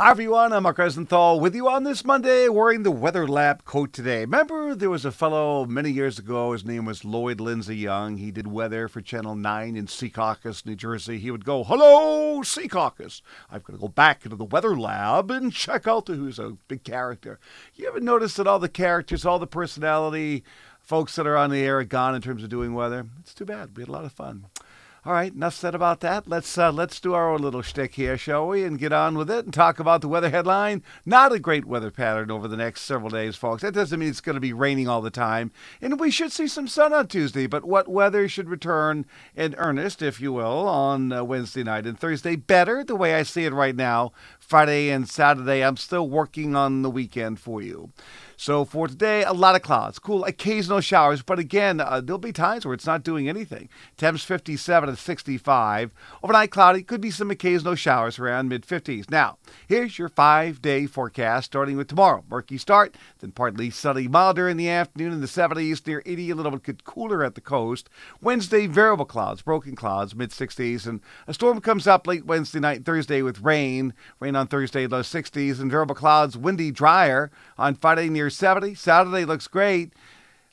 Hi everyone, I'm Mark Rosenthal with you on this Monday wearing the Weather Lab coat today. Remember there was a fellow many years ago, his name was Lloyd Lindsay Young. He did weather for Channel 9 in Secaucus, New Jersey. He would go, Hello, Secaucus. I've got to go back into the Weather Lab and check out the who's a big character. You ever notice that all the characters, all the personality folks that are on the air are gone in terms of doing weather? It's too bad. We had a lot of fun. All right, enough said about that. Let's uh, let's do our own little shtick here, shall we, and get on with it and talk about the weather headline. Not a great weather pattern over the next several days, folks. That doesn't mean it's going to be raining all the time, and we should see some sun on Tuesday. But what weather should return in earnest, if you will, on uh, Wednesday night and Thursday? Better, the way I see it right now. Friday and Saturday, I'm still working on the weekend for you. So for today, a lot of clouds, cool, occasional showers, but again, uh, there'll be times where it's not doing anything. Temps 57 and 65. Overnight cloudy, could be some occasional showers around mid 50s. Now, here's your five day forecast starting with tomorrow. Murky start, then partly sunny, milder in the afternoon in the 70s, near 80, a little bit cooler at the coast. Wednesday, variable clouds, broken clouds, mid 60s, and a storm comes up late Wednesday night, Thursday with rain. Rain on Thursday, low 60s, and variable clouds, windy, drier on Friday near 70. Saturday looks great.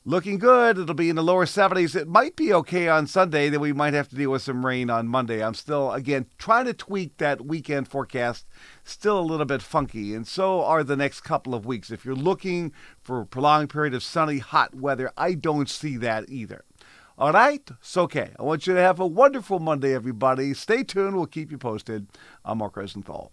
Looking good. It'll be in the lower 70s. It might be okay on Sunday, then we might have to deal with some rain on Monday. I'm still, again, trying to tweak that weekend forecast. Still a little bit funky, and so are the next couple of weeks. If you're looking for a prolonged period of sunny, hot weather, I don't see that either. All right? It's okay. I want you to have a wonderful Monday, everybody. Stay tuned. We'll keep you posted. I'm Mark Rosenthal.